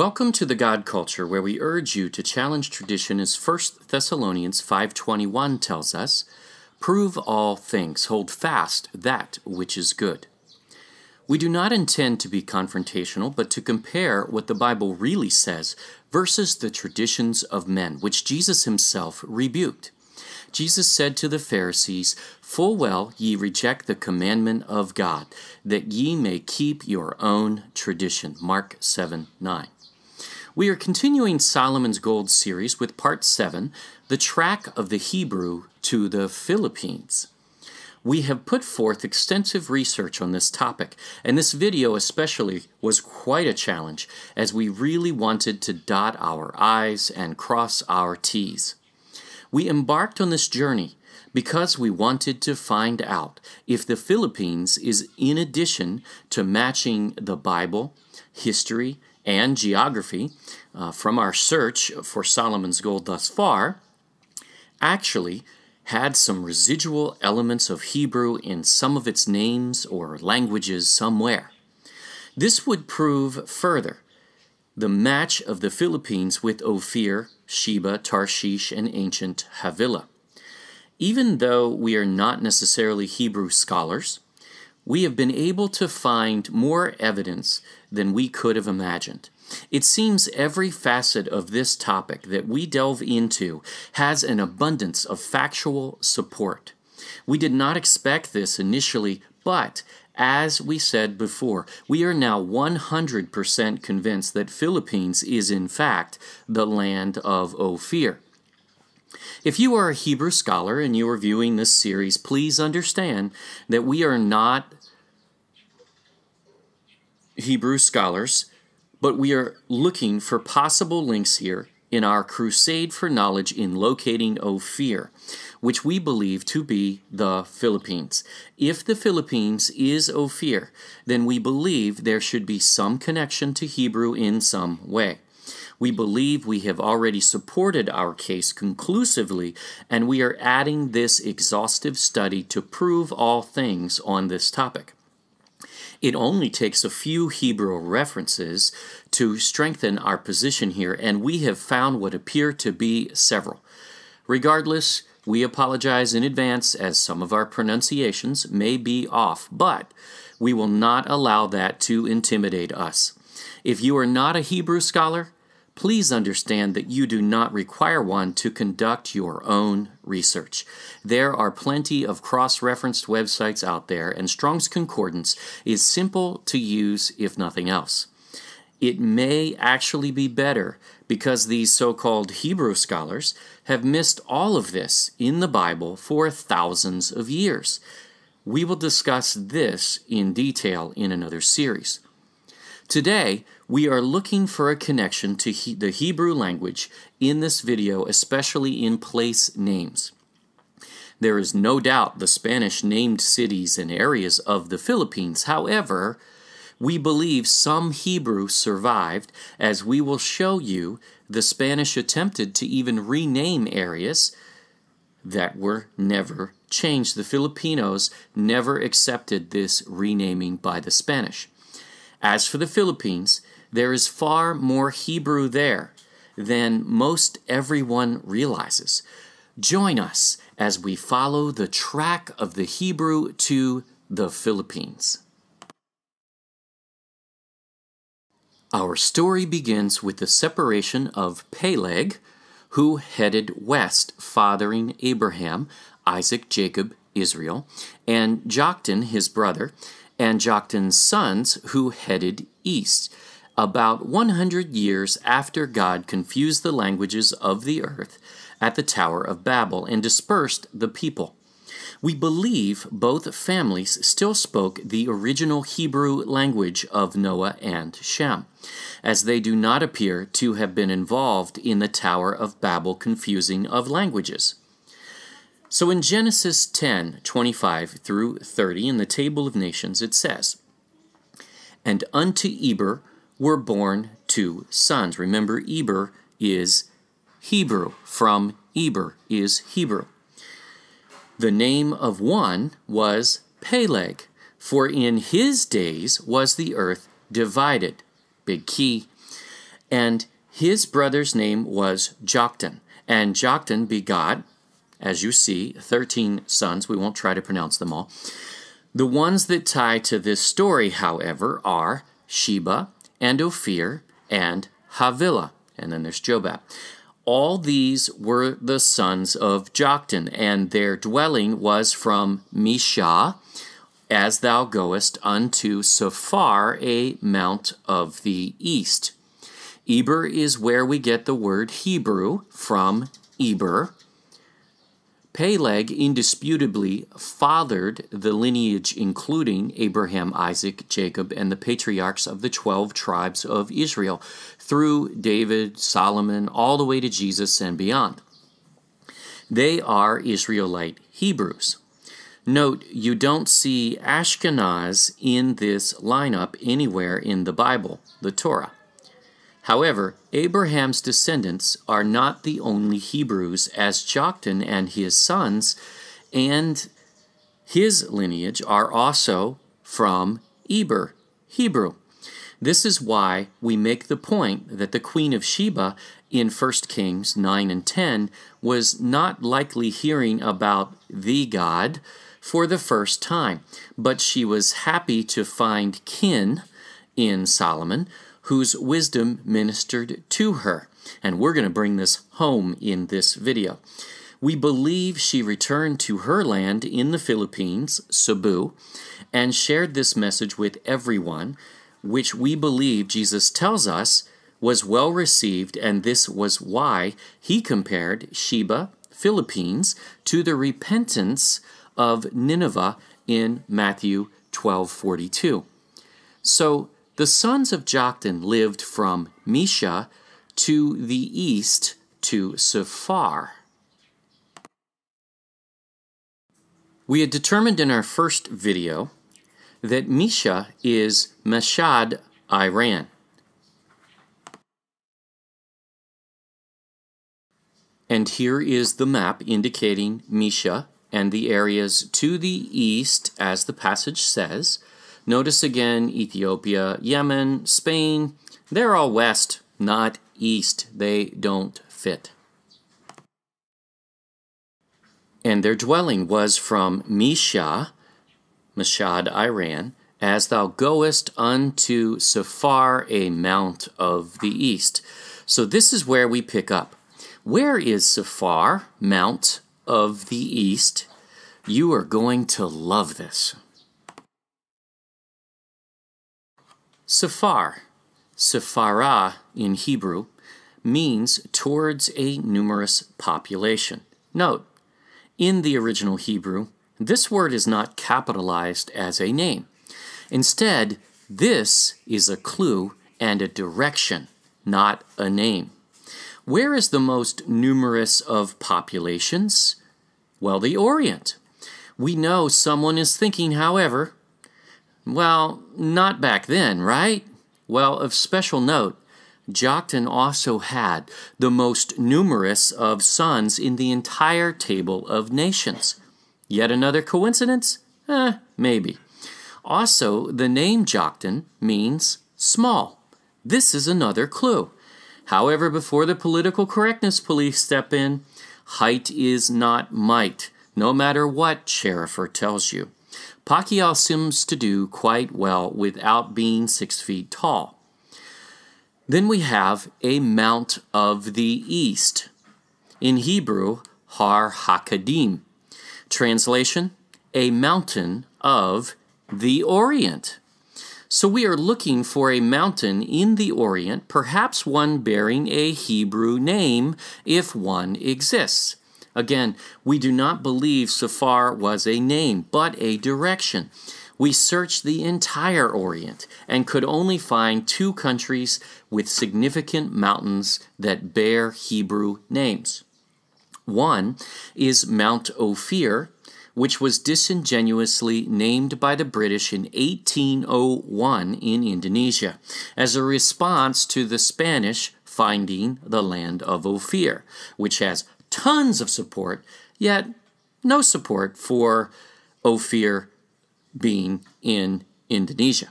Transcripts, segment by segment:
Welcome to the God Culture, where we urge you to challenge tradition as 1 Thessalonians 5.21 tells us, Prove all things, hold fast that which is good. We do not intend to be confrontational, but to compare what the Bible really says versus the traditions of men, which Jesus himself rebuked. Jesus said to the Pharisees, Full well ye reject the commandment of God, that ye may keep your own tradition. Mark 7 9. We are continuing Solomon's Gold series with part 7, the track of the Hebrew to the Philippines. We have put forth extensive research on this topic, and this video especially was quite a challenge as we really wanted to dot our I's and cross our T's. We embarked on this journey because we wanted to find out if the Philippines is in addition to matching the Bible, history, and geography uh, from our search for Solomon's Gold thus far, actually had some residual elements of Hebrew in some of its names or languages somewhere. This would prove further the match of the Philippines with Ophir, Sheba, Tarshish, and ancient Havilah. Even though we are not necessarily Hebrew scholars, we have been able to find more evidence than we could have imagined. It seems every facet of this topic that we delve into has an abundance of factual support. We did not expect this initially, but as we said before, we are now 100% convinced that Philippines is in fact the land of Ophir. If you are a Hebrew scholar and you are viewing this series, please understand that we are not Hebrew scholars, but we are looking for possible links here in our crusade for knowledge in locating Ophir, which we believe to be the Philippines. If the Philippines is Ophir, then we believe there should be some connection to Hebrew in some way. We believe we have already supported our case conclusively, and we are adding this exhaustive study to prove all things on this topic. It only takes a few Hebrew references to strengthen our position here, and we have found what appear to be several. Regardless, we apologize in advance as some of our pronunciations may be off, but we will not allow that to intimidate us. If you are not a Hebrew scholar, please understand that you do not require one to conduct your own research. There are plenty of cross referenced websites out there, and Strong's Concordance is simple to use if nothing else. It may actually be better because these so called Hebrew scholars have missed all of this in the Bible for thousands of years. We will discuss this in detail in another series. Today, we are looking for a connection to he the Hebrew language in this video, especially in place names. There is no doubt the Spanish named cities and areas of the Philippines. However, we believe some Hebrew survived, as we will show you the Spanish attempted to even rename areas that were never changed. The Filipinos never accepted this renaming by the Spanish. As for the Philippines, there is far more Hebrew there than most everyone realizes. Join us as we follow the track of the Hebrew to the Philippines. Our story begins with the separation of Peleg, who headed west, fathering Abraham, Isaac, Jacob, Israel, and Joktan, his brother, and Joktan's sons, who headed east about 100 years after God confused the languages of the earth at the Tower of Babel and dispersed the people. We believe both families still spoke the original Hebrew language of Noah and Shem, as they do not appear to have been involved in the Tower of Babel confusing of languages. So in Genesis 10 25 through 30, in the Table of Nations, it says, And unto Eber were born two sons. Remember, Eber is Hebrew. From Eber is Hebrew. The name of one was Peleg, for in his days was the earth divided. Big key. And his brother's name was Joktan. And Joktan begot, as you see, 13 sons. We won't try to pronounce them all. The ones that tie to this story, however, are Sheba and Ophir and Havilah. And then there's Jobab. All these were the sons of Joktan, and their dwelling was from Mishah, as thou goest unto Sephar, a mount of the east. Eber is where we get the word Hebrew from Eber. Peleg indisputably fathered the lineage including Abraham, Isaac, Jacob, and the patriarchs of the 12 tribes of Israel through David, Solomon, all the way to Jesus and beyond. They are Israelite Hebrews. Note, you don't see Ashkenaz in this lineup anywhere in the Bible, the Torah. However, Abraham's descendants are not the only Hebrews, as Joktan and his sons and his lineage are also from Eber, Hebrew. This is why we make the point that the Queen of Sheba in 1 Kings 9 and 10 was not likely hearing about the God for the first time, but she was happy to find kin in Solomon whose wisdom ministered to her. And we're going to bring this home in this video. We believe she returned to her land in the Philippines, Cebu, and shared this message with everyone, which we believe Jesus tells us was well received, and this was why he compared Sheba, Philippines, to the repentance of Nineveh in Matthew 12:42. So the sons of Joktan lived from Misha to the east to Sephar. We had determined in our first video that Misha is Mashhad, Iran. And here is the map indicating Misha and the areas to the east, as the passage says, Notice again Ethiopia, Yemen, Spain, they're all west, not east. They don't fit. And their dwelling was from Misha, Mashhad, Iran, as thou goest unto Sephar, a mount of the east. So this is where we pick up. Where is Sephar, mount of the east? You are going to love this. Sephar, Sepharah in Hebrew, means towards a numerous population. Note, in the original Hebrew, this word is not capitalized as a name. Instead, this is a clue and a direction, not a name. Where is the most numerous of populations? Well, the Orient. We know someone is thinking, however, well, not back then, right? Well, of special note, Joktan also had the most numerous of sons in the entire table of nations. Yet another coincidence? Eh, maybe. Also, the name Joktan means small. This is another clue. However, before the political correctness police step in, height is not might, no matter what Sherifer tells you. Pacquiao seems to do quite well without being six feet tall. Then we have a Mount of the East. In Hebrew, Har Hakadim. Translation, a mountain of the Orient. So we are looking for a mountain in the Orient, perhaps one bearing a Hebrew name, if one exists. Again, we do not believe Safar was a name, but a direction. We searched the entire Orient and could only find two countries with significant mountains that bear Hebrew names. One is Mount Ophir, which was disingenuously named by the British in 1801 in Indonesia as a response to the Spanish finding the land of Ophir, which has tons of support, yet no support for Ophir being in Indonesia.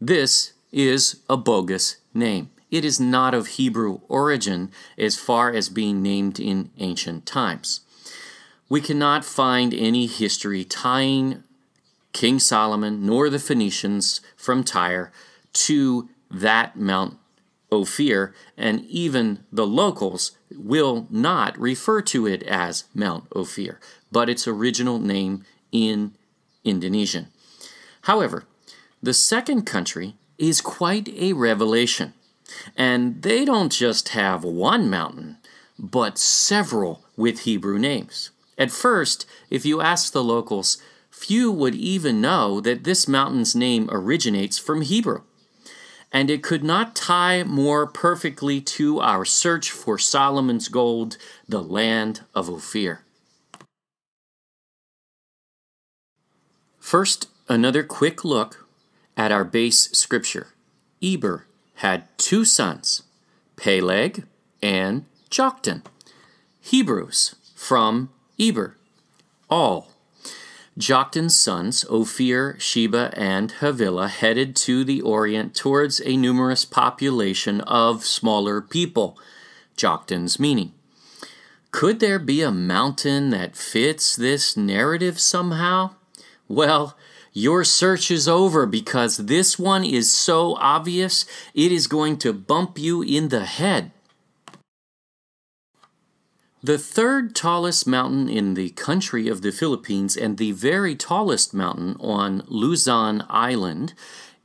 This is a bogus name. it is not of Hebrew origin as far as being named in ancient times. We cannot find any history tying King Solomon nor the Phoenicians from Tyre to that Mount Ophir, and even the locals will not refer to it as Mount Ophir, but its original name in Indonesian. However, the second country is quite a revelation, and they don't just have one mountain, but several with Hebrew names. At first, if you ask the locals, few would even know that this mountain's name originates from Hebrew and it could not tie more perfectly to our search for Solomon's gold, the land of Ophir. First, another quick look at our base scripture. Eber had two sons, Peleg and Joktan, Hebrews from Eber, all Joktan's sons, Ophir, Sheba, and Havilah, headed to the Orient towards a numerous population of smaller people. Joktan's meaning. Could there be a mountain that fits this narrative somehow? Well, your search is over because this one is so obvious it is going to bump you in the head. The third tallest mountain in the country of the Philippines and the very tallest mountain on Luzon Island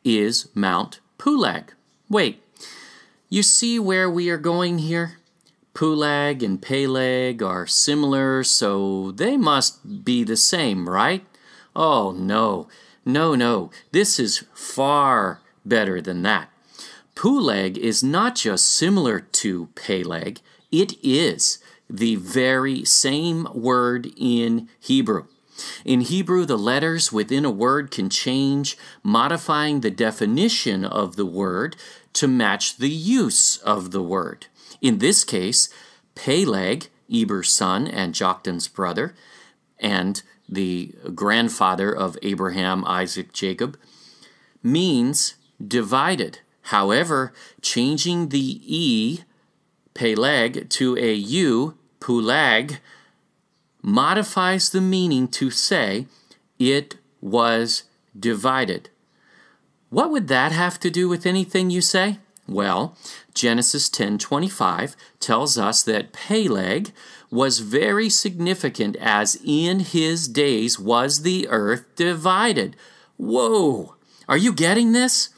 is Mount Pulag. Wait, you see where we are going here? Pulag and Peleg are similar, so they must be the same, right? Oh, no, no, no, this is far better than that. Pulag is not just similar to Peleg, it is the very same word in Hebrew. In Hebrew, the letters within a word can change, modifying the definition of the word to match the use of the word. In this case, Peleg, Eber's son and Joktan's brother, and the grandfather of Abraham, Isaac, Jacob, means divided. However, changing the E, Peleg, to a U, Pulag, modifies the meaning to say it was divided. What would that have to do with anything you say? Well, Genesis 10:25 tells us that Peleg was very significant as in his days was the earth divided. Whoa! Are you getting this?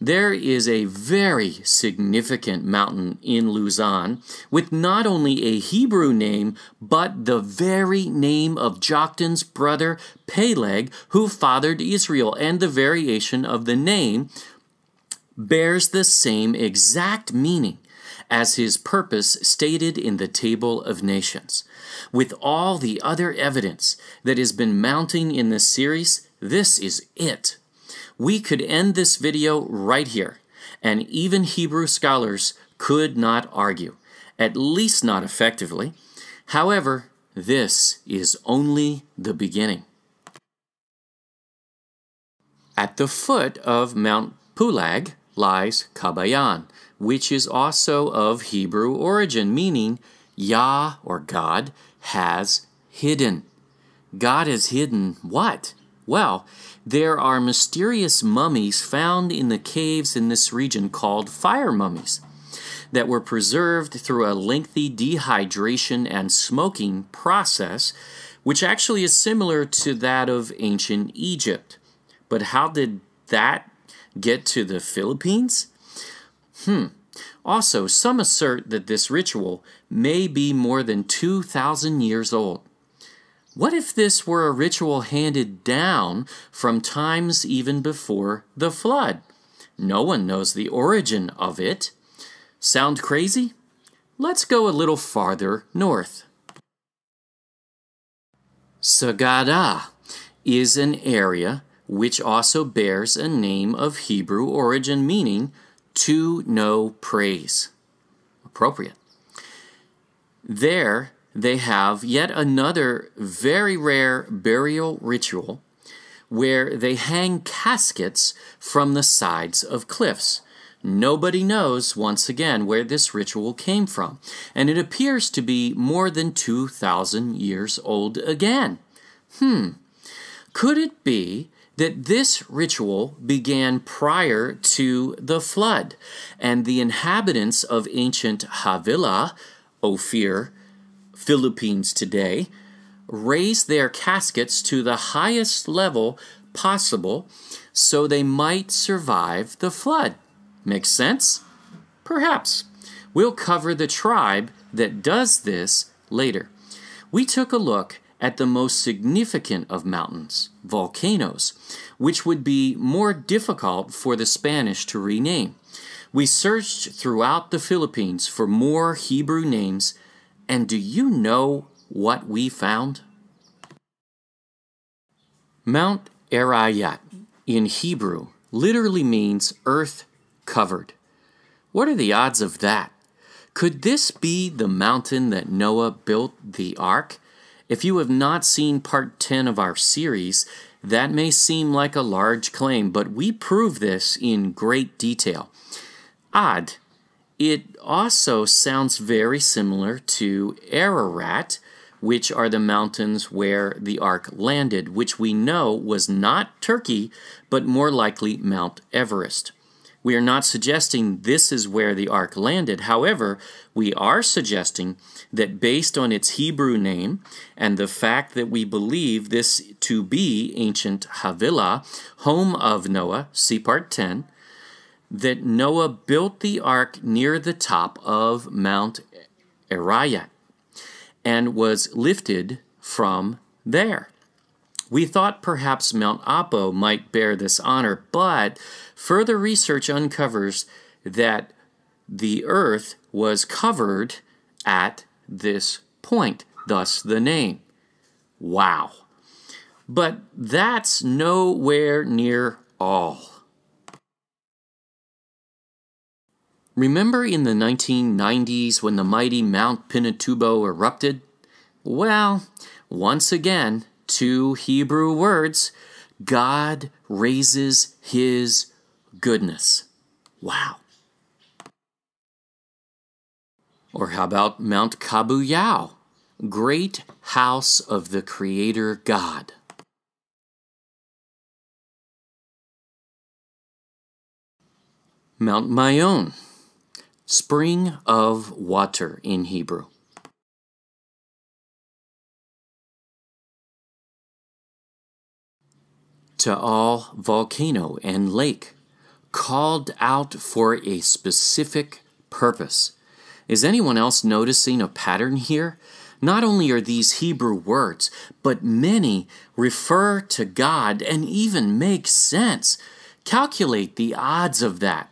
There is a very significant mountain in Luzon with not only a Hebrew name, but the very name of Joktan's brother Peleg, who fathered Israel, and the variation of the name bears the same exact meaning as his purpose stated in the Table of Nations. With all the other evidence that has been mounting in this series, this is it. We could end this video right here, and even Hebrew scholars could not argue, at least not effectively. However, this is only the beginning. At the foot of Mount Pulag lies Kabayan, which is also of Hebrew origin, meaning Yah or God has hidden. God has hidden what? Well, there are mysterious mummies found in the caves in this region called fire mummies that were preserved through a lengthy dehydration and smoking process, which actually is similar to that of ancient Egypt. But how did that get to the Philippines? Hmm. Also, some assert that this ritual may be more than 2,000 years old. What if this were a ritual handed down from times even before the flood? No one knows the origin of it. Sound crazy? Let's go a little farther north. Sagada is an area which also bears a name of Hebrew origin meaning to know praise. Appropriate. There, they have yet another very rare burial ritual where they hang caskets from the sides of cliffs. Nobody knows, once again, where this ritual came from, and it appears to be more than 2,000 years old again. Hmm. Could it be that this ritual began prior to the flood, and the inhabitants of ancient Havilah, Ophir, Philippines today, raised their caskets to the highest level possible so they might survive the flood? Makes sense? Perhaps. We'll cover the tribe that does this later. We took a look at the most significant of mountains, volcanoes, which would be more difficult for the Spanish to rename. We searched throughout the Philippines for more Hebrew names, and do you know what we found? Mount Arayat in Hebrew literally means earth covered. What are the odds of that? Could this be the mountain that Noah built the ark? If you have not seen part 10 of our series, that may seem like a large claim, but we prove this in great detail. Odd. It also sounds very similar to Ararat, which are the mountains where the ark landed, which we know was not Turkey, but more likely Mount Everest. We are not suggesting this is where the ark landed. However, we are suggesting that based on its Hebrew name and the fact that we believe this to be ancient Havilah, home of Noah, see part 10, that Noah built the ark near the top of Mount Arayat and was lifted from there. We thought perhaps Mount Apo might bear this honor, but further research uncovers that the earth was covered at this point, thus the name. Wow. But that's nowhere near all. Remember in the 1990s when the mighty Mount Pinatubo erupted? Well, once again, two Hebrew words God raises his goodness. Wow. Or how about Mount Kabuyao, great house of the Creator God? Mount Mayon, spring of water in Hebrew. Taal volcano and lake, called out for a specific purpose. Is anyone else noticing a pattern here? Not only are these Hebrew words, but many refer to God and even make sense. Calculate the odds of that.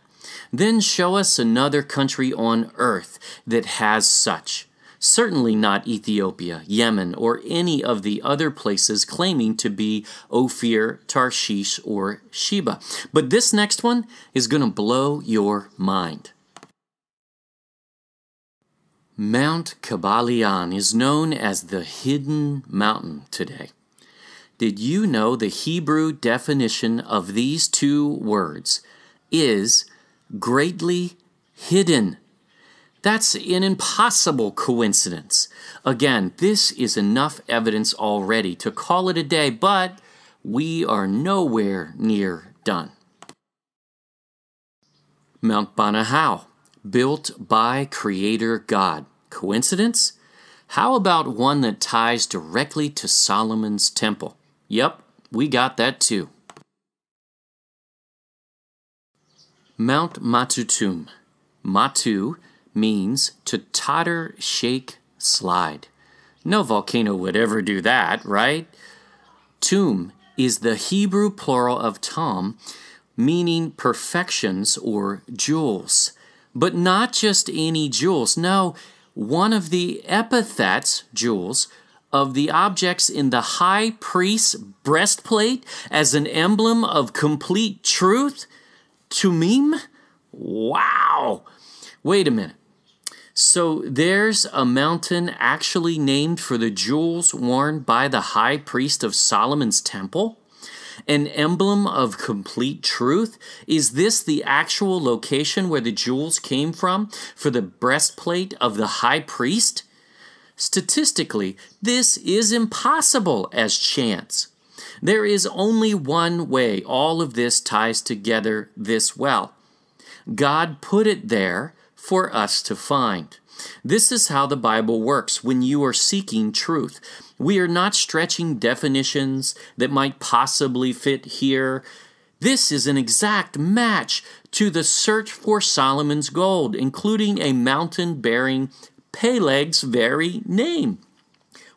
Then show us another country on earth that has such. Certainly not Ethiopia, Yemen, or any of the other places claiming to be Ophir, Tarshish, or Sheba. But this next one is going to blow your mind. Mount Kabalion is known as the Hidden Mountain today. Did you know the Hebrew definition of these two words is greatly hidden? That's an impossible coincidence. Again, this is enough evidence already to call it a day, but we are nowhere near done. Mount Banahao built by Creator God. Coincidence? How about one that ties directly to Solomon's temple? Yep, we got that too. Mount Matutum. Matu means to totter, shake, slide. No volcano would ever do that, right? Tum is the Hebrew plural of tom, meaning perfections or jewels. But not just any jewels. No, one of the epithets, jewels, of the objects in the high priest's breastplate as an emblem of complete truth? Tumim? Wow! Wait a minute. So there's a mountain actually named for the jewels worn by the high priest of Solomon's temple? An emblem of complete truth? Is this the actual location where the jewels came from for the breastplate of the high priest? Statistically, this is impossible as chance. There is only one way all of this ties together this well. God put it there for us to find. This is how the Bible works when you are seeking truth. We are not stretching definitions that might possibly fit here. This is an exact match to the search for Solomon's gold, including a mountain bearing Peleg's very name.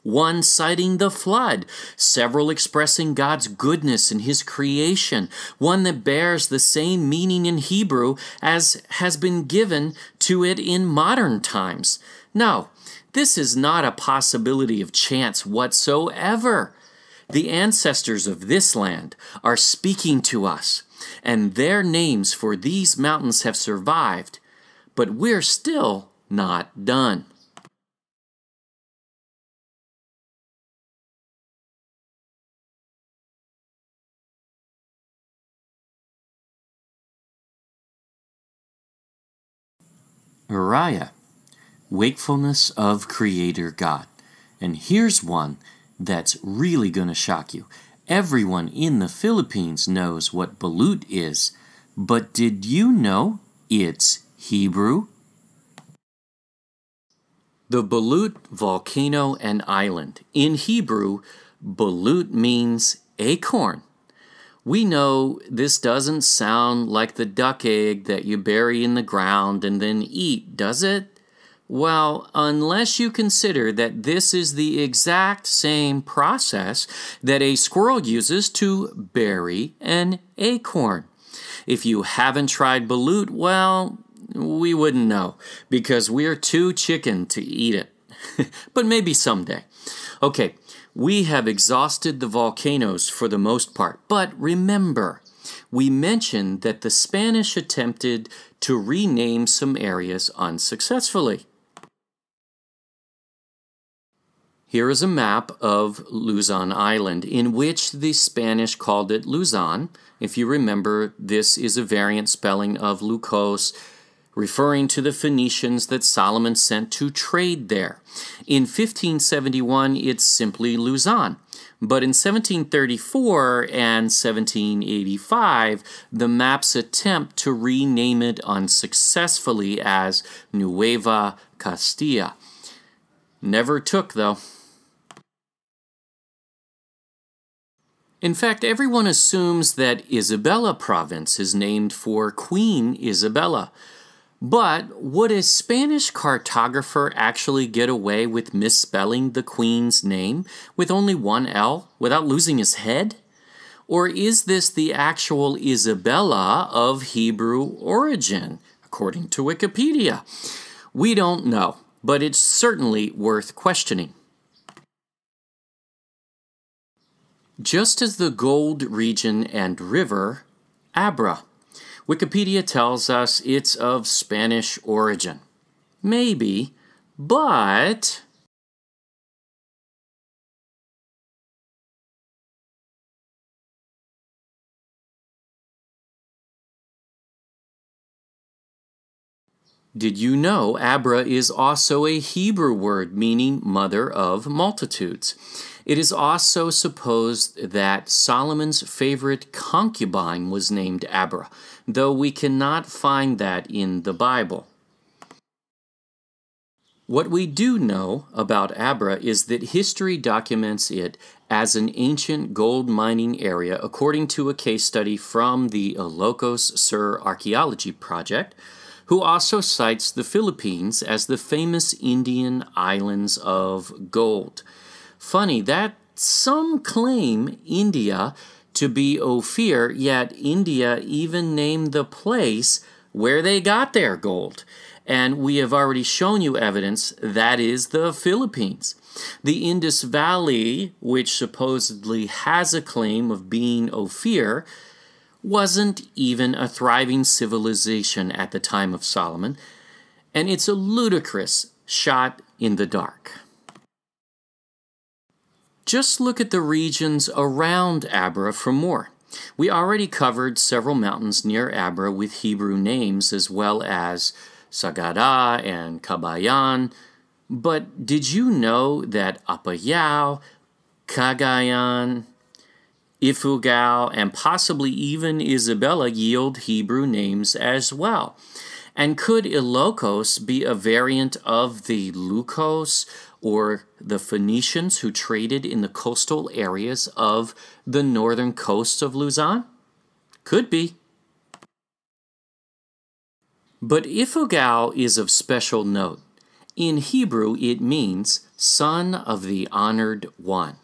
One citing the flood, several expressing God's goodness in His creation, one that bears the same meaning in Hebrew as has been given to it in modern times. No, this is not a possibility of chance whatsoever. The ancestors of this land are speaking to us, and their names for these mountains have survived, but we're still not done. Uriah, wakefulness of Creator God. And here's one that's really going to shock you. Everyone in the Philippines knows what balut is, but did you know it's Hebrew? The Balut volcano and island. In Hebrew, balut means acorn. We know this doesn't sound like the duck egg that you bury in the ground and then eat, does it? Well, unless you consider that this is the exact same process that a squirrel uses to bury an acorn. If you haven't tried balut, well, we wouldn't know because we're too chicken to eat it. but maybe someday. Okay, we have exhausted the volcanoes for the most part, but remember, we mentioned that the Spanish attempted to rename some areas unsuccessfully. Here is a map of Luzon Island, in which the Spanish called it Luzon. If you remember, this is a variant spelling of Lukos, referring to the Phoenicians that Solomon sent to trade there. In 1571, it's simply Luzon. But in 1734 and 1785, the maps attempt to rename it unsuccessfully as Nueva Castilla. Never took, though. In fact, everyone assumes that Isabella province is named for Queen Isabella, but would a Spanish cartographer actually get away with misspelling the Queen's name with only one L without losing his head? Or is this the actual Isabella of Hebrew origin, according to Wikipedia? We don't know, but it's certainly worth questioning. Just as the Gold region and river, Abra Wikipedia tells us it's of Spanish origin. Maybe, but. Did you know Abra is also a Hebrew word meaning mother of multitudes? It is also supposed that Solomon's favorite concubine was named Abra, though we cannot find that in the Bible. What we do know about Abra is that history documents it as an ancient gold mining area according to a case study from the Ilocos Sur Archaeology Project, who also cites the Philippines as the famous Indian islands of gold. Funny that some claim India to be Ophir, yet India even named the place where they got their gold. And we have already shown you evidence that is the Philippines. The Indus Valley, which supposedly has a claim of being Ophir, wasn't even a thriving civilization at the time of Solomon, and it's a ludicrous shot in the dark. Just look at the regions around Abra for more. We already covered several mountains near Abra with Hebrew names as well as Sagada and Kabayan. But did you know that Apayao, Cagayan, Ifugao, and possibly even Isabella yield Hebrew names as well? And could Ilocos be a variant of the Lucos or the Phoenicians who traded in the coastal areas of the northern coasts of Luzon? Could be. But Ifugao is of special note. In Hebrew, it means son of the honored one.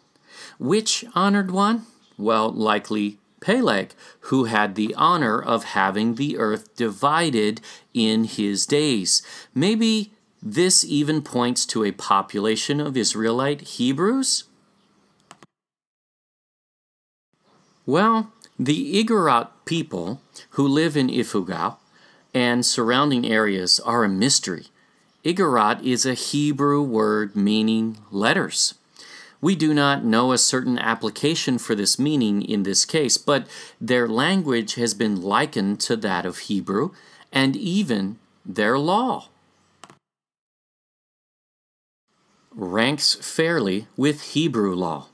Which honored one? Well, likely Peleg, who had the honor of having the earth divided in his days. Maybe this even points to a population of Israelite Hebrews? Well, the Igorot people who live in Ifugao and surrounding areas are a mystery. Igorot is a Hebrew word meaning letters. We do not know a certain application for this meaning in this case, but their language has been likened to that of Hebrew and even their law. Ranks fairly with Hebrew law.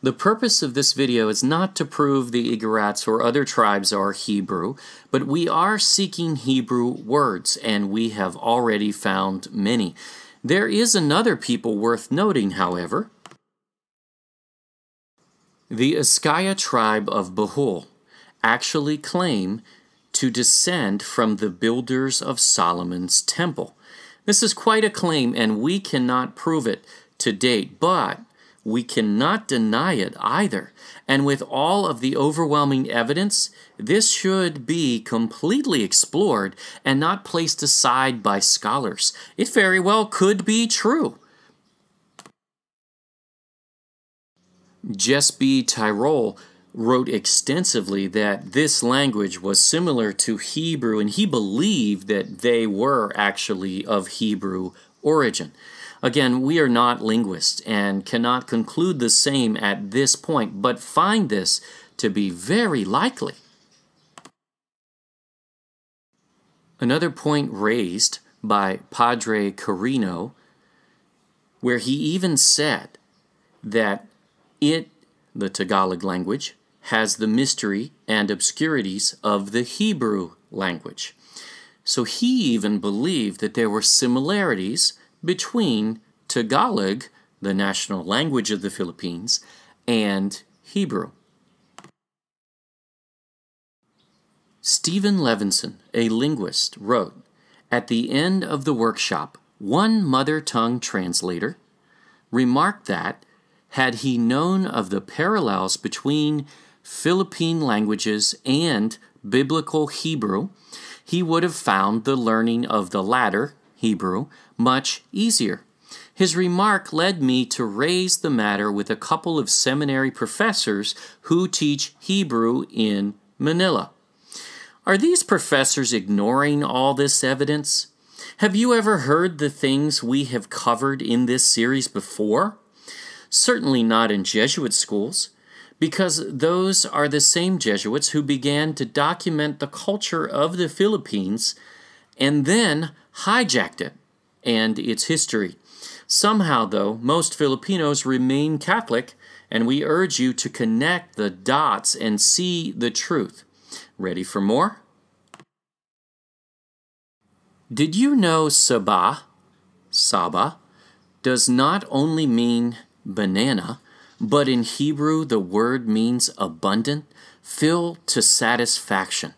The purpose of this video is not to prove the Igorots or other tribes are Hebrew, but we are seeking Hebrew words, and we have already found many. There is another people worth noting, however, the Eskaya tribe of Bohol actually claim to descend from the builders of Solomon's temple. This is quite a claim, and we cannot prove it to date, but we cannot deny it either. And with all of the overwhelming evidence, this should be completely explored and not placed aside by scholars. It very well could be true. Jes B. Tirol wrote extensively that this language was similar to Hebrew, and he believed that they were actually of Hebrew origin. Again, we are not linguists and cannot conclude the same at this point, but find this to be very likely. Another point raised by Padre Chirino, where he even said that it, the Tagalog language, has the mystery and obscurities of the Hebrew language. So he even believed that there were similarities between Tagalog, the national language of the Philippines, and Hebrew. Stephen Levinsohn, a linguist, wrote At the end of the workshop, one mother tongue translator remarked that had he known of the parallels between Philippine languages and Biblical Hebrew, he would have found the learning of the latter, Hebrew, much easier. His remark led me to raise the matter with a couple of seminary professors who teach Hebrew in Manila. Are these professors ignoring all this evidence? Have you ever heard the things we have covered in this series before? Certainly not in Jesuit schools, because those are the same Jesuits who began to document the culture of the Philippines and then hijacked it and its history. Somehow, though, most Filipinos remain Catholic, and we urge you to connect the dots and see the truth. Ready for more? Did you know Saba, Saba, does not only mean banana, but in Hebrew the word means abundant, fill to satisfaction.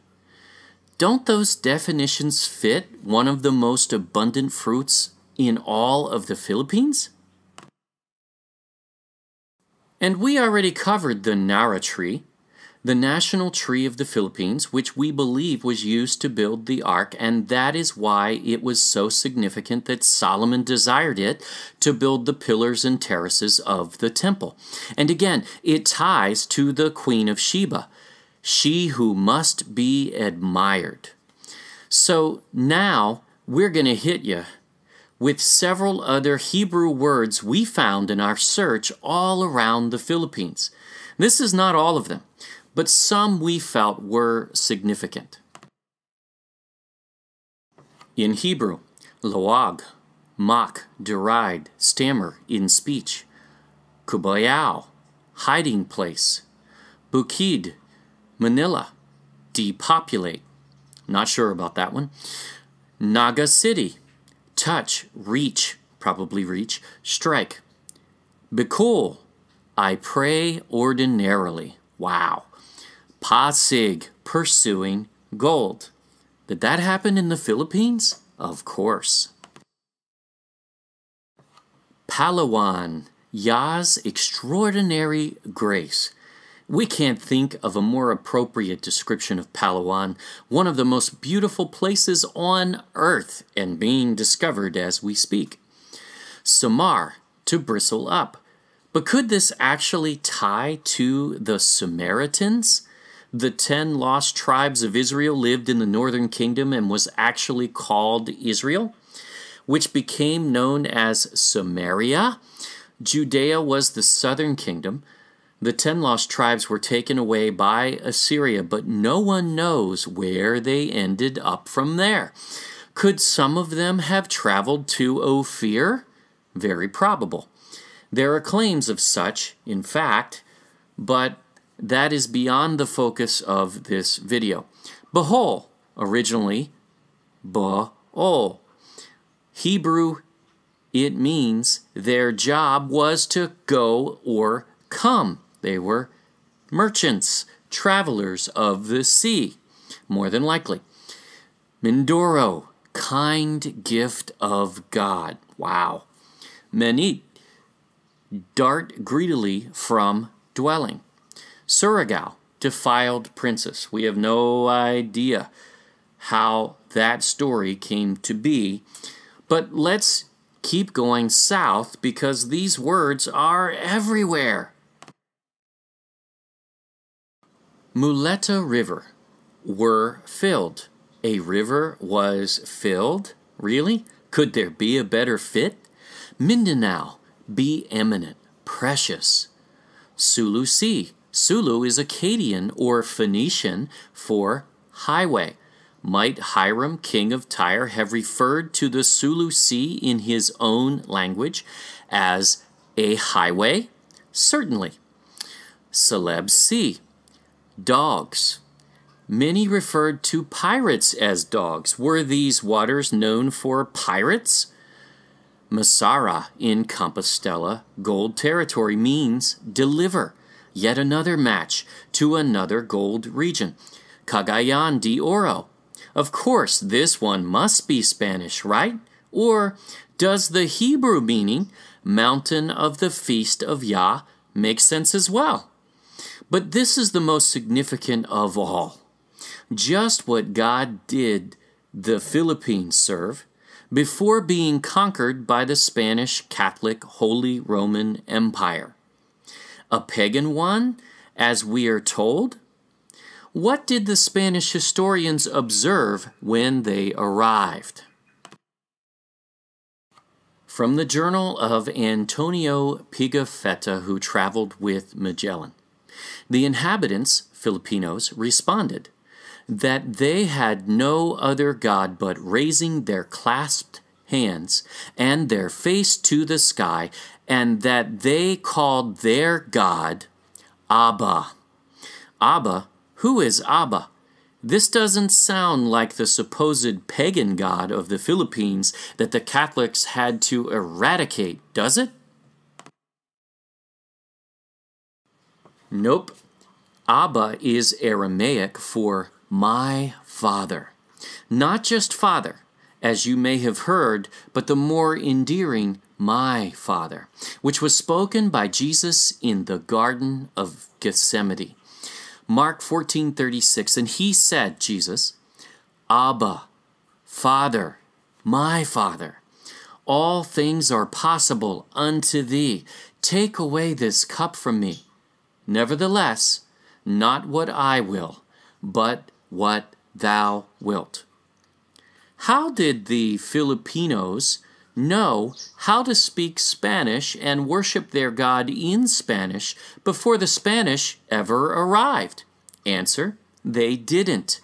Don't those definitions fit one of the most abundant fruits in all of the Philippines? And we already covered the Nara tree, the national tree of the Philippines, which we believe was used to build the ark, and that is why it was so significant that Solomon desired it to build the pillars and terraces of the temple. And again, it ties to the Queen of Sheba, she who must be admired. So now we're going to hit you with several other Hebrew words we found in our search all around the Philippines. This is not all of them, but some we felt were significant. In Hebrew, loag, mock, deride, stammer in speech. Kubayao, hiding place. Bukid, Manila, depopulate. Not sure about that one. Naga City, touch, reach, probably reach, strike. Bikul, I pray ordinarily. Wow. Pasig, pursuing gold. Did that happen in the Philippines? Of course. Palawan, Yah's extraordinary grace. We can't think of a more appropriate description of Palawan, one of the most beautiful places on earth and being discovered as we speak. Samar, to bristle up. But could this actually tie to the Samaritans? The ten lost tribes of Israel lived in the northern kingdom and was actually called Israel, which became known as Samaria. Judea was the southern kingdom. The ten lost tribes were taken away by Assyria, but no one knows where they ended up from there. Could some of them have traveled to Ophir? Very probable. There are claims of such, in fact, but that is beyond the focus of this video. Bohol, originally, Ba'ol. Hebrew, it means their job was to go or come. They were merchants, travelers of the sea, more than likely. Mindoro, kind gift of God. Wow. Menit, dart greedily from dwelling. Surigao, defiled princess. We have no idea how that story came to be, but let's keep going south because these words are everywhere. Muleta River were filled. A river was filled? Really? Could there be a better fit? Mindanao, be eminent, precious. Sulu Sea, Sulu is Akkadian or Phoenician for highway. Might Hiram, king of Tyre, have referred to the Sulu Sea in his own language as a highway? Certainly. Celebes Sea, dogs. Many referred to pirates as dogs. Were these waters known for pirates? Masara in Compostela, gold territory, means deliver yet another match to another gold region. Cagayan de Oro. Of course, this one must be Spanish, right? Or does the Hebrew meaning, mountain of the feast of Yah, make sense as well? But this is the most significant of all. Just what God did the Philippines serve before being conquered by the Spanish Catholic Holy Roman Empire a pagan one, as we are told? What did the Spanish historians observe when they arrived? From the journal of Antonio Pigafetta, who traveled with Magellan, the inhabitants, Filipinos, responded that they had no other God but raising their clasped hands and their face to the sky and that they called their God Abba. Abba, who is Abba? This doesn't sound like the supposed pagan god of the Philippines that the Catholics had to eradicate, does it? Nope. Abba is Aramaic for my father. Not just father, as you may have heard, but the more endearing my Father, which was spoken by Jesus in the Garden of Gethsemane. Mark 14:36 and he said Jesus Abba Father my Father all things are possible unto thee. Take away this cup from me. Nevertheless not what I will but what thou wilt how did the Filipinos know how to speak Spanish and worship their God in Spanish before the Spanish ever arrived? Answer They didn't.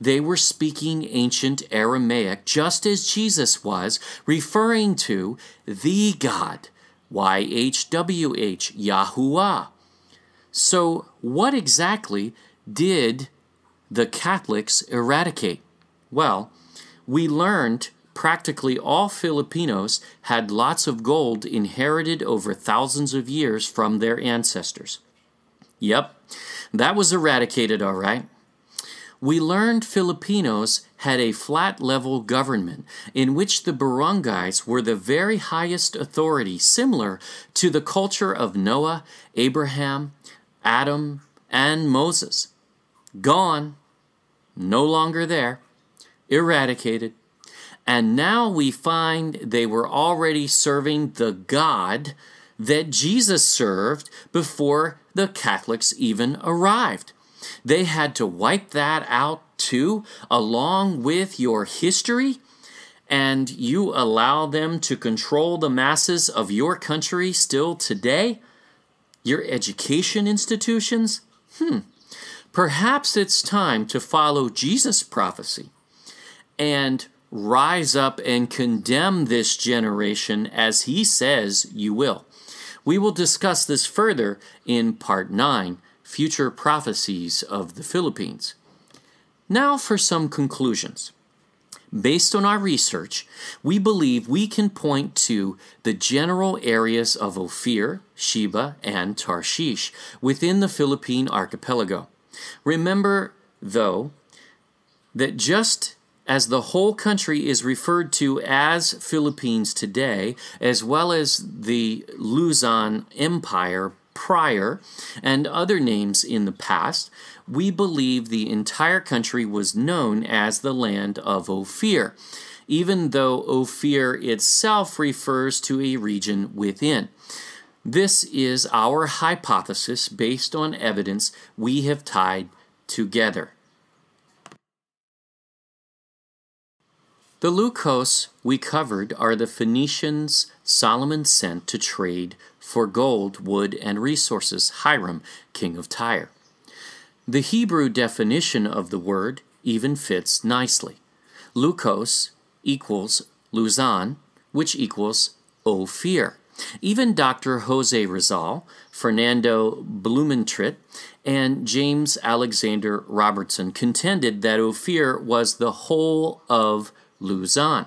They were speaking ancient Aramaic just as Jesus was, referring to the God, YHWH, Yahuwah. So, what exactly did the Catholics eradicate? Well, we learned practically all Filipinos had lots of gold inherited over thousands of years from their ancestors. Yep, that was eradicated, all right. We learned Filipinos had a flat level government in which the barangays were the very highest authority, similar to the culture of Noah, Abraham, Adam, and Moses. Gone, no longer there, eradicated. And now we find they were already serving the God that Jesus served before the Catholics even arrived. They had to wipe that out too, along with your history, and you allow them to control the masses of your country still today? Your education institutions? Hmm. Perhaps it's time to follow Jesus' prophecy and rise up and condemn this generation as he says you will. We will discuss this further in Part 9 Future Prophecies of the Philippines. Now for some conclusions. Based on our research, we believe we can point to the general areas of Ophir, Sheba, and Tarshish within the Philippine archipelago. Remember, though, that just as the whole country is referred to as Philippines today, as well as the Luzon Empire prior and other names in the past, we believe the entire country was known as the land of Ophir, even though Ophir itself refers to a region within. This is our hypothesis based on evidence we have tied together. The Leucos we covered are the Phoenicians Solomon sent to trade for gold, wood, and resources Hiram, king of Tyre. The Hebrew definition of the word even fits nicely. Leucos equals Luzon, which equals Ophir. Even Dr. Jose Rizal, Fernando Blumentritt, and James Alexander Robertson contended that Ophir was the whole of Luzon.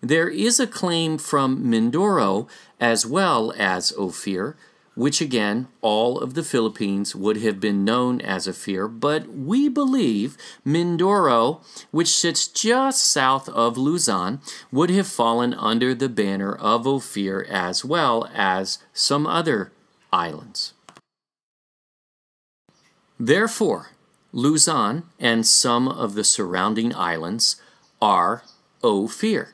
There is a claim from Mindoro as well as Ophir, which again, all of the Philippines would have been known as Ophir, but we believe Mindoro, which sits just south of Luzon, would have fallen under the banner of Ophir as well as some other islands. Therefore, Luzon and some of the surrounding islands are Ophir.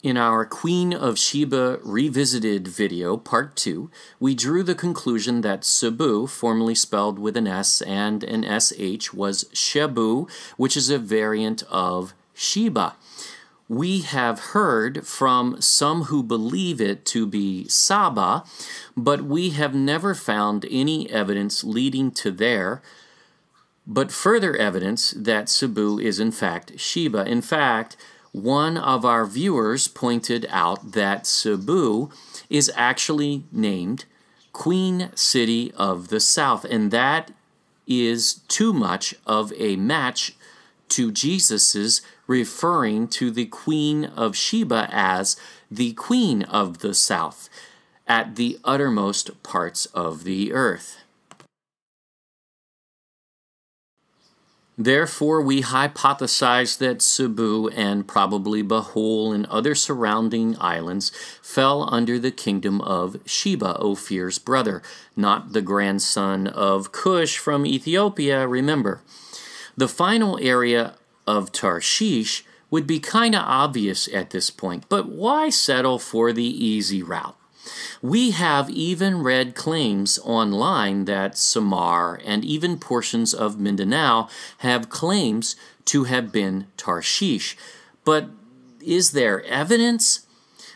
In our Queen of Sheba Revisited video, part 2, we drew the conclusion that Cebu, formerly spelled with an S and an SH, was Shebu, which is a variant of Sheba. We have heard from some who believe it to be Saba, but we have never found any evidence leading to there but further evidence that Cebu is in fact Sheba. In fact, one of our viewers pointed out that Cebu is actually named Queen City of the South, and that is too much of a match to Jesus's referring to the Queen of Sheba as the Queen of the South at the uttermost parts of the earth. Therefore, we hypothesize that Cebu and probably Bohol and other surrounding islands fell under the kingdom of Sheba, Ophir's brother, not the grandson of Cush from Ethiopia, remember. The final area of Tarshish would be kind of obvious at this point, but why settle for the easy route? We have even read claims online that Samar and even portions of Mindanao have claims to have been Tarshish. But is there evidence?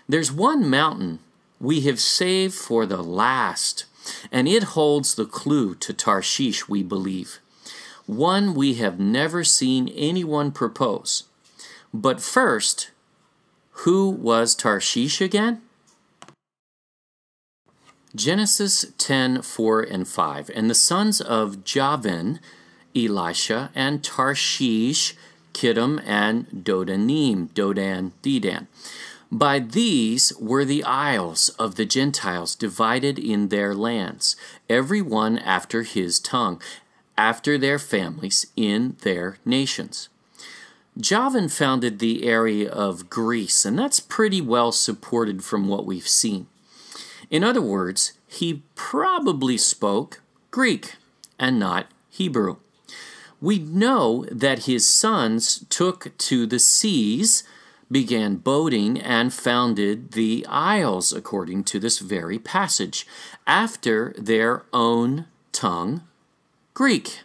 There's one mountain we have saved for the last, and it holds the clue to Tarshish, we believe. One we have never seen anyone propose. But first, who was Tarshish again? Genesis 10 4 and 5. And the sons of Javan, Elisha, and Tarshish, Kittim, and Dodanim, Dodan, Dedan. By these were the isles of the Gentiles divided in their lands, every one after his tongue, after their families in their nations. Javan founded the area of Greece, and that's pretty well supported from what we've seen. In other words, he probably spoke Greek and not Hebrew. We know that his sons took to the seas, began boating, and founded the isles, according to this very passage, after their own tongue, Greek.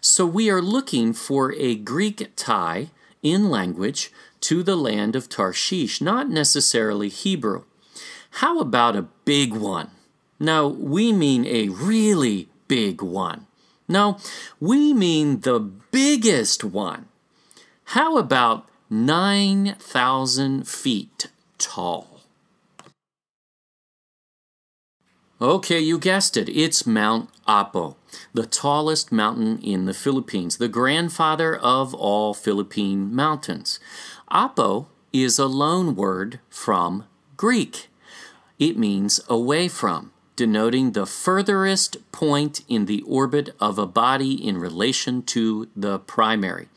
So we are looking for a Greek tie in language to the land of Tarshish, not necessarily Hebrew. How about a big one? Now, we mean a really big one. No, we mean the biggest one. How about 9,000 feet tall? Okay, you guessed it. It's Mount Apo, the tallest mountain in the Philippines, the grandfather of all Philippine mountains. Apo is a loan word from Greek. It means away from denoting the furthest point in the orbit of a body in relation to the primary.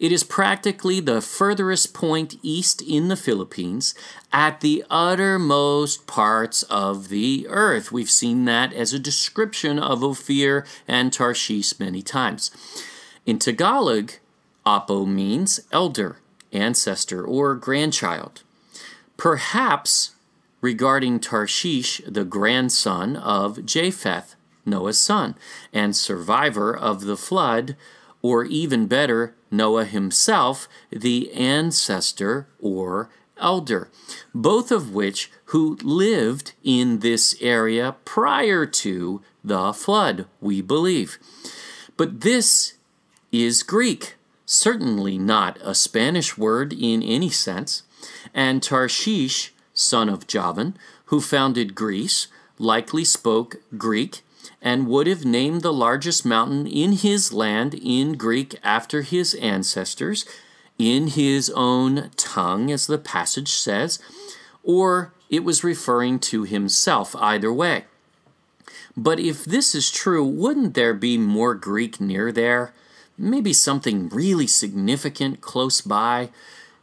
It is practically the furthest point east in the Philippines at the uttermost parts of the earth. We've seen that as a description of Ophir and Tarshish many times. In Tagalog, Apo means elder, ancestor, or grandchild. Perhaps regarding Tarshish, the grandson of Japheth, Noah's son, and survivor of the flood, or even better, Noah himself, the ancestor or elder, both of which who lived in this area prior to the flood, we believe. But this is Greek, certainly not a Spanish word in any sense, and Tarshish son of Javan, who founded Greece, likely spoke Greek and would have named the largest mountain in his land in Greek after his ancestors, in his own tongue, as the passage says, or it was referring to himself, either way. But if this is true, wouldn't there be more Greek near there? Maybe something really significant close by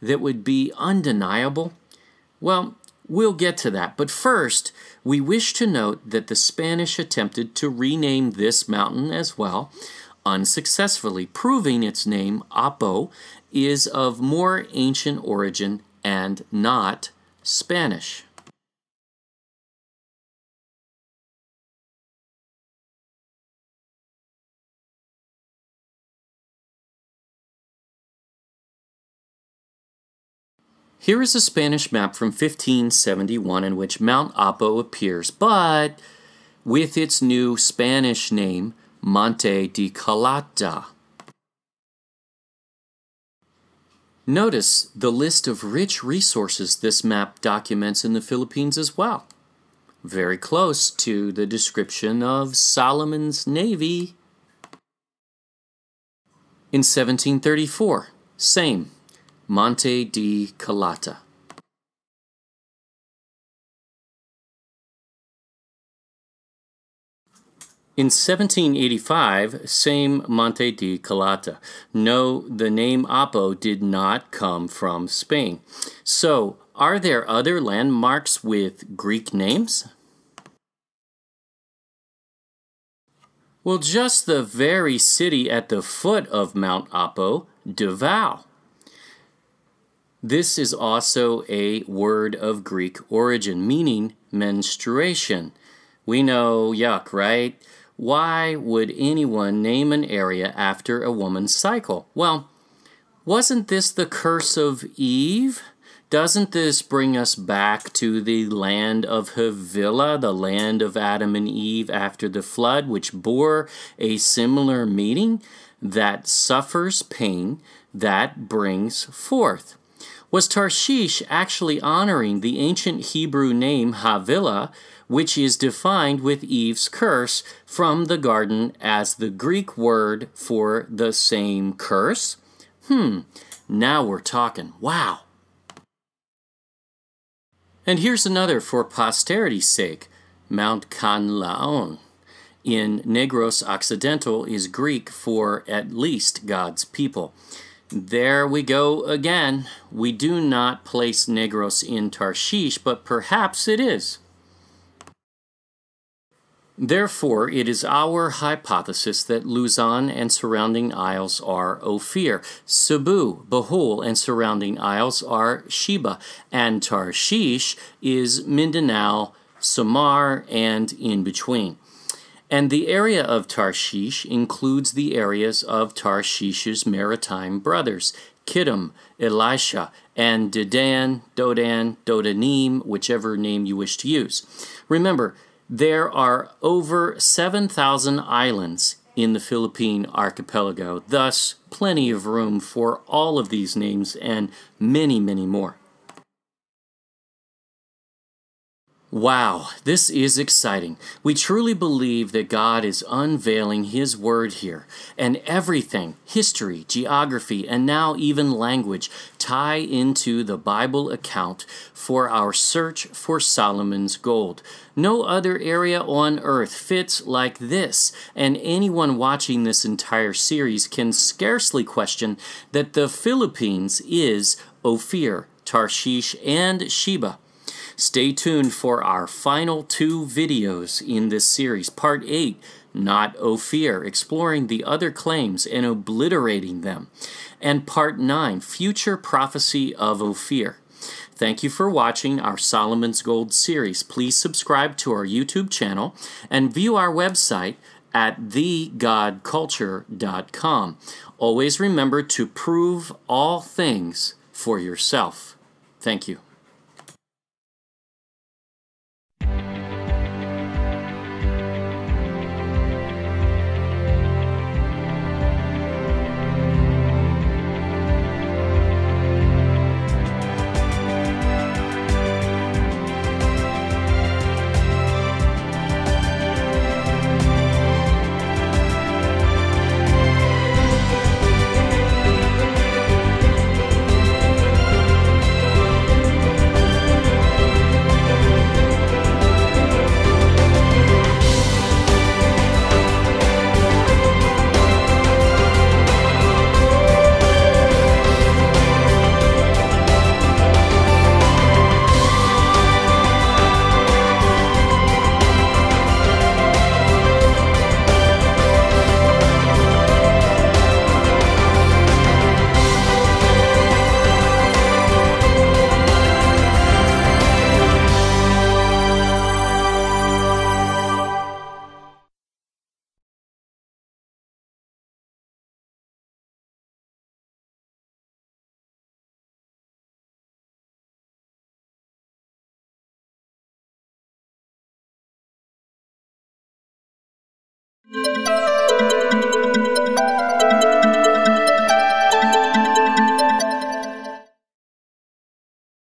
that would be undeniable? Well, We'll get to that, but first, we wish to note that the Spanish attempted to rename this mountain as well, unsuccessfully, proving its name, Apo, is of more ancient origin and not Spanish. Here is a Spanish map from 1571 in which Mount Apo appears, but with its new Spanish name, Monte de Calata. Notice the list of rich resources this map documents in the Philippines as well. Very close to the description of Solomon's navy. In 1734, same. Monte di Calata. In 1785, same Monte di Calata. No, the name Apo did not come from Spain. So, are there other landmarks with Greek names? Well, just the very city at the foot of Mount Apo, Davao. This is also a word of Greek origin, meaning menstruation. We know yuck, right? Why would anyone name an area after a woman's cycle? Well, Wasn't this the curse of Eve? Doesn't this bring us back to the land of Havilah, the land of Adam and Eve after the flood, which bore a similar meaning that suffers pain, that brings forth? Was Tarshish actually honoring the ancient Hebrew name Havilah, which is defined with Eve's curse from the garden as the Greek word for the same curse? Hmm, now we're talking. Wow. And here's another for posterity's sake Mount Kanlaon in Negros Occidental is Greek for at least God's people. There we go again. We do not place Negros in Tarshish, but perhaps it is. Therefore, it is our hypothesis that Luzon and surrounding isles are Ophir, Cebu, Bohol, and surrounding isles are Sheba, and Tarshish is Mindanao, Samar, and in between. And the area of Tarshish includes the areas of Tarshish's maritime brothers, Kittim, Elisha, and Dedan, Dodan, Dodanim, whichever name you wish to use. Remember, there are over 7,000 islands in the Philippine archipelago, thus, plenty of room for all of these names and many, many more. Wow, this is exciting. We truly believe that God is unveiling His Word here, and everything history, geography, and now even language tie into the Bible account for our search for Solomon's gold. No other area on earth fits like this, and anyone watching this entire series can scarcely question that the Philippines is Ophir, Tarshish, and Sheba. Stay tuned for our final two videos in this series, Part 8, Not Ophir, exploring the other claims and obliterating them, and Part 9, Future Prophecy of Ophir. Thank you for watching our Solomon's Gold series. Please subscribe to our YouTube channel and view our website at thegodculture.com. Always remember to prove all things for yourself. Thank you.